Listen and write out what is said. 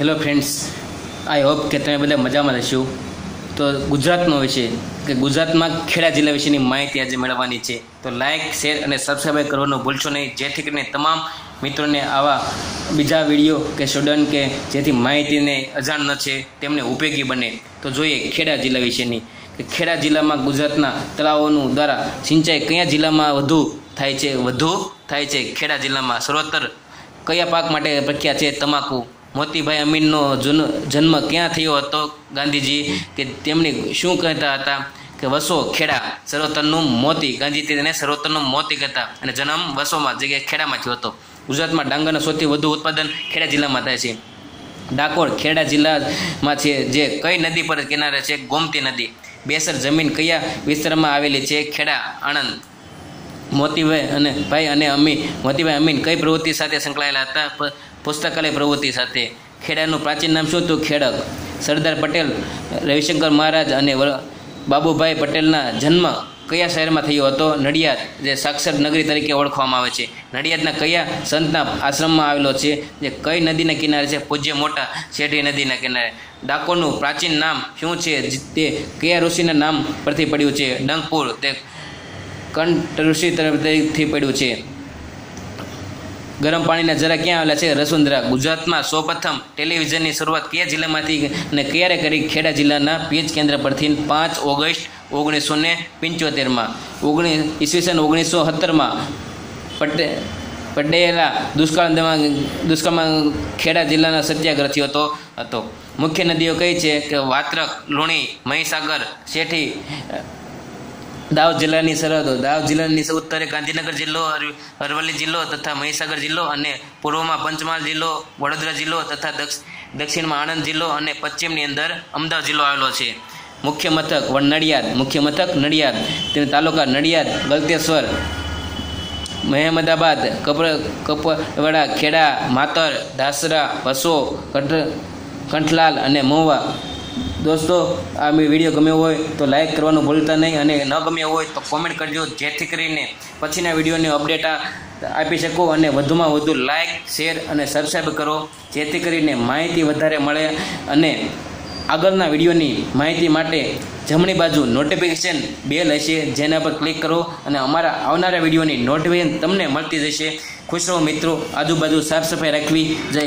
Hello friends I hope કે તમે બધા મજામાં રહેશો. તો ગુજરાતનો વિષય, કે ગુજરાતમાં ખેડા જિલ્લા વિશેની માહિતી આજે મેળવવાની છે. તો લાઇક શેર અને સબસ્ક્રાઈબ કરવાનું ભૂલશો નહીં. જેથી કરીને તમામ મિત્રોને આવા બીજા વીડિયો કે સ્ટુડન્ટ કે જેથી માહિતીને અજાણ ન છે, તેમને ઉપયોગી બને. તો જોઈએ ખેડા જિલ્લા વિશેની, કે ખેડા જિલ્લામાં ગુજરાતના તળાવોનું દ્વારા સિંચાઈ કયા જિલ્લામાં વધુ થાય છે? વધુ થાય છે? ખેડા જિલ્લામાં સર્વોત્તર કયા પાક માટે પ્રખ્યાત છે? તમાકુ મોતીભાઈ અમીનનો જૂનો જન્મ ક્યાં થયો હતો ગાંધીજી? કે તેમની શું કહેતા હતા? કે વસો ખેડા સર્વોત્તરનું મોતી. ગાંધીજી તેને સર્વોત્તરનું મોતી કહેતા. અને જન્મ વસોમાં જગ્યાએ ખેડામાં થયો હતો. ગુજરાતમાં ડાંગરનું સૌથી વધુ ઉત્પાદન ખેડા જિલ્લામાં થાય છે. ડાકોર ખેડા જિલ્લામાં છે જે કઈ નદી પર કિનારે છે? ગોમતી નદી. બેસર જમીન કયા વિસ્તારમાં આવેલી છે? ખેડા, આણંદ. મોતીભાઈ અને ભાઈ અને અમી, મોતીભાઈ અમીન કઈ પ્રવૃત્તિ સાથે સંકળાયેલા હતા? પુસ્તકાલય પ્રવૃત્તિ સાથે. ખેડાનું પ્રાચીન નામ શું હતું? ખેડક. સરદાર પટેલ, રવિશંકર મહારાજ અને બાબુભાઈ પટેલના જન્મ કયા શહેરમાં થયો હતો? નડિયાદ, જે સાક્ષર નગરી તરીકે ઓળખવામાં આવે છે. નડિયાદના કયા સંતના આશ્રમમાં આવેલો છે? જે કઈ નદીના કિનારે છે? પૂજ્ય મોટા શેઠી નદીના કિનારે. ડાકોરનું પ્રાચીન નામ શું છે? તે કયા ઋષિના નામ પરથી પડ્યું છે? ડંગપુર તે કંઠ ઋષિ તરફથી પડ્યું છે. ગરમ પાણીના જરા ક્યાં આવેલા છે? રસુંદરા ગુજરાતમાં સૌપ્રથમ ટેલિવિઝનની શરૂઆત કયા જિલ્લામાંથી અને ક્યારે કરી? ખેડા જિલ્લાના પીચ કેન્દ્ર પરથી પાંચ ઓગસ્ટ ઓગણીસો ને પંચોતેરમાં. ઓગણીસ ઈસવીસન ઓગણીસો સત્તરમાં પટે, પટેલા દુષ્કાળ દુષ્કાળમાં ખેડા જિલ્લાના સત્યાગ્રહ થયો હતો. મુખ્ય નદીઓ કઈ છે? કે વાત્રક, લુણી, મહીસાગર, શેઠી દાહોદ જિલ્લાની સરહદો, દાહોદ જિલ્લાની ઉત્તરે ગાંધીનગર જિલ્લો અર- અરવલ્લી જિલ્લો તથા મહીસાગર જિલ્લો અને પૂર્વમાં પંચમહાલ જિલ્લો, વડોદરા જિલ્લો તથા દક્ષ- દક્ષિણમાં આણંદ જિલ્લો અને પશ્ચિમની અંદર અમદાવાદ જિલ્લો આવેલો છે. મુખ્ય મથક નડિયાદ મુખ્ય મથક નડિયાદ, તેના તાલુકા નડિયાદ, ગલતેશ્વર, મહેમદાબાદ, કપર, કપવાડા, ખેડા, માતર, દાસરા, વસો, કંઠ, કંઠલાલ અને મહુવા દોસ્તો, આ મેં વીડિયો ગમ્યો હોય તો લાઈક કરવાનું ભૂલતા નહીં અને ન ગમ્યો હોય તો કોમેન્ટ કરજો, જેથી કરીને પછીના વિડીયોની અપડેટ આપી શકો અને વધુમાં વધુ લાઈક શેર અને સબસ્ક્રાઈબ કરો, જેથી કરીને માહિતી વધારે મળે અને આગળના વિડીયોની માહિતી માટે જમણી બાજુ નોટિફિકેશન બેલ હશે, જેના પર ક્લિક કરો અને અમારા આવનારા વિડીયોની નોટિફિકેશન તમને મળતી જશે. ખુશ રહો મિત્રો, આજુબાજુ સાફ સફાઈ રાખવી, જય